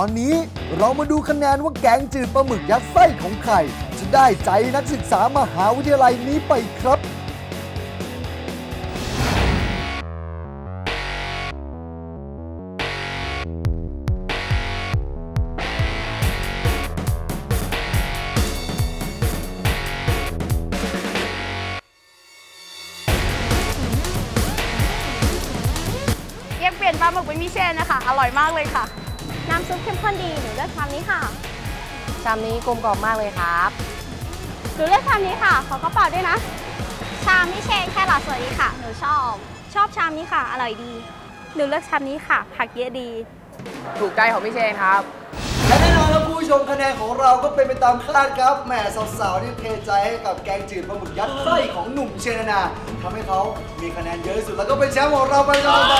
อนนี้เรามาดูคะแนนว่าแกงจืดปลาหมึกยัดไส้ของใครจะได้ใจนักศึกษามหาวิทยาลัยนี้ไปครับยังเปลี่ยนปลาหมึกเป็นมิเชนนะคะ อร่อยมากเลยค่ะ น้ำซุปเข้มข้นดีหนูเลือกชามนี้ค่ะ ชามนี้กลมกล่อมมากเลยครับหนูเลือกชามนี้ค่ะ ขอกระเป๋าด้วยนะ ชามมิเชนแค่หลอดสวยดีค่ะ หนูชอบ ชอบชามนี้ค่ะ อร่อยดี หนูเลือกชามนี้ค่ะ ผักเยอะดี ถูกใจของพี่เชนครับและแน่นอนครับคุณผู้ชมคะแนนของเราก็เป็นไปตามคาดครับแหมสาวๆนี่เทใจให้กับแกงจืดปลาหมึกยัดไส้ของหนุ่มเชนนาทำให้เขามีคะแนนเยอะที่สุดแล้วก็เป็นแชมป์ของเราไปจนถึ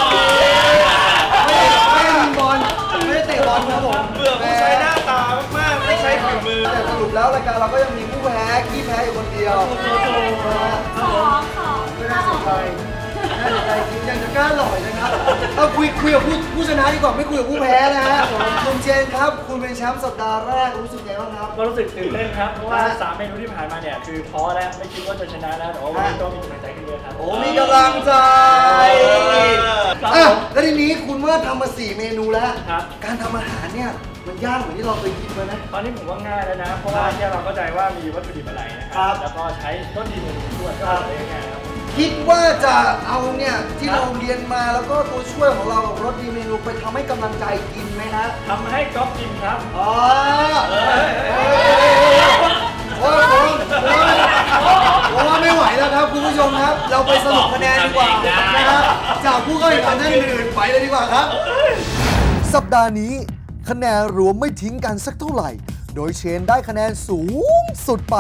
แล้วรายการเราก็ยังมีผู้แพ้ขี้แพ้อยู่คนเดียวขอขอไม่น่าสนใจน่าสนใจจริงยังจะกล้าหล่อยนะครับเอาคุยคุยกับผู้ผู้ชนะดีกว่าไม่คุยกับผู้แพ้นะฮะคุณเชนครับ คุณเป็นแชมป์สัปดาห์แรกรู้สึกไงบ้างครับก็รู้สึกตื่นเต้นครับเพราะว่าสามเมนูที่ผ่านมาเนี่ยคือท้อแล้วไม่คิดว่าจะชนะแล้วแต่ว่าวันนี้ก็มีกำลังใจขึ้นเยอะครับโอ้มีกำลังใจอะแล้วทีนี้คุณเมื่อทำมาสี่เมนูแล้ว การทำอาหารเนี่ย มันยากเหมือนที่เราเคยคิดไหมนะ ตอนนี้ผมว่าง่ายแล้วนะ เพราะว่าแค่เราเข้าใจว่ามีวัตถุดิบอะไรนะคครัรับแล้วก็ใช้ต้นดีเมนูช่วยก็ได้ง่ายๆครับคิดว่าจะเอาเนี่ยที่เราเรียนมาแล้วก็ตัวช่วยของเรากับรสดีเมนูไปทำให้กำลังใจกินไหมนะทำให้ก๊อฟกินครับ อ๋อเอ้ยโอ้ยผมผมว่าไม่ไหวแล้วครับคุณผู้ชมครับ เราไปสรุปคะแนนดีกว่านะครับจากผู้เข้าแข่งขันท่านอื่นๆไปเลยดีกว่าครับ สัปดาห์นี้ คะแนนรวมไม่ทิ้งกันสักเท่าไหร่ โดยเชนได้คะแนนสูงสุดไป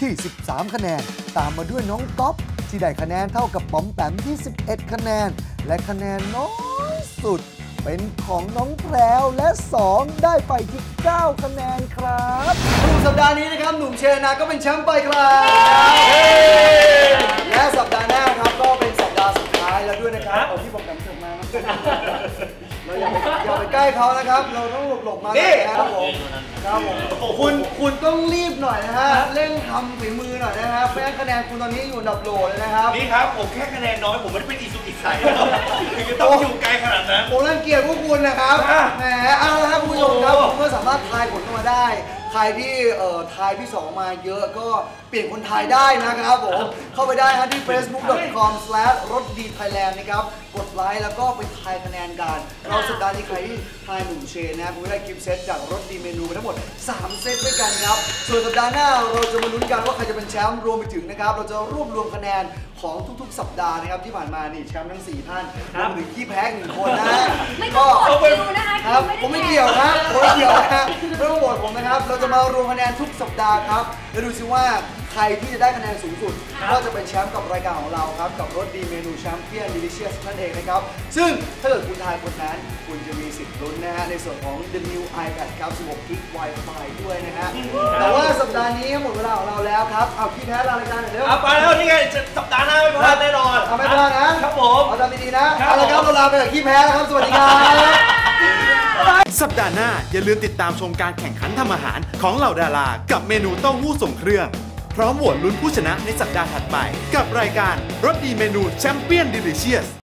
ที่ 13 คะแนน ตามมาด้วยน้องก๊อฟที่ได้คะแนนเท่ากับป๋อมแปมที่ 11 คะแนน และคะแนนน้อยสุด เป็นของน้องแพรวและ 2 ได้ไปที่ 9 คะแนนครับสรุปสัปดาห์นี้นะครับ หนุ่มเชนนาก็เป็นแชมป์ไปครับและสัปดาห์หน้าครับก็ ด้วยนะครับเอาที่ผมกำเชิญมาเราอย่าไปอย่าไปใกล้เขานะครับ เราต้องหลบหลบๆมาหน่อยนะครับผมครับผมคุณคุณต้องรีบหน่อยนะฮะเร่งทำฝีมือหน่อยนะครับไม่งั้นคะแนนคุณตอนนี้อยู่อันดับโหลเลยนะครับนี่ครับผมแค่คะแนนน้อยผมไม่ได้เป็นอีสุกอีใสถึงจะต้องอยู่ไกลขนาดนั้นผมรังเกียจพวกคุณนะครับอะแหมเอาละครับคุณผู้ชมครับโอ้เมื่อสามารถทายผลออกมาได้ใครที่เอ่อทายที่สองมาเยอะก็เปลี่ยนคนทายได้นะครับผม เข้าไปได้ฮะที่ facebook.com slash รสดีไทยแลนด์นะครับกดไลค์แล้วก็ไปทายคะแนนกันเราสัปดาห์นี้ใครที่ทายหนุ่มเชนนะครับคุณได้ gift set จากรสดีเมนูไปทั้งหมด 3 เซตด้วยกันครับ ส่วนสัปดาห์หน้าเราจะมาลุ้นกันว่าใครจะเป็นแชมป์รวมไปถึงนะครับ เราจะรวบรวมคะแนนของทุกๆ สัปดาห์นะครับที่ผ่านมานี่แชมป์ทั้งสี่ท่านรวมถึงขี้แพ้อีกหนึ่งคนนะไม่ต้องกดคิวนะคะครับคิวผมไม่ได้เกี่ยวครับผมไม่เกี่ยวนะไม่ต้องโหวตผมนะครับ เราจะมารวมคะแนนทุกสัปดาห์ครับแล้วดูซิว่าใค รที่จะได้คะแนนสูงสุด ก็จะเป็นแชมป์กับรายการของเราครับ กับรสดีเมนู Champion Delicious นั่นเองนะครับ ซึ่งถ้าเกิดคุณทายคนนั้น คุณจะมีสิทธิ์ลุ้นนะฮะ ในส่วนของ The New iPad ครับ 16 GB Wi-Fi ด้วยนะฮะ แต่ว่าสัปดาห์นี้หมดเวลาของเราแล้วครับ เอาพี่แพ้ลารายการหน่อยเร็วเอาไปแล้วนี่ไงสัปดาห์หน้าไม่พลาดแน่นอนเอาไม่พลาดนะครับผมเอาตามดีๆนะเอาละครับเราลาไปกับขี้แพ้แล้วครับ สวัสดีครับสัปดาห์หน้าอย่าลืมติดตามชมการแข่งขันทำอาหารของเหล่าดารา กับเมนูเต้าหู้ส่งเครื่อง พร้อมโหวตลุ้นผู้ชนะในสัปดาห์ถัดไป กับรายการรสดีเมนู Champion Delicious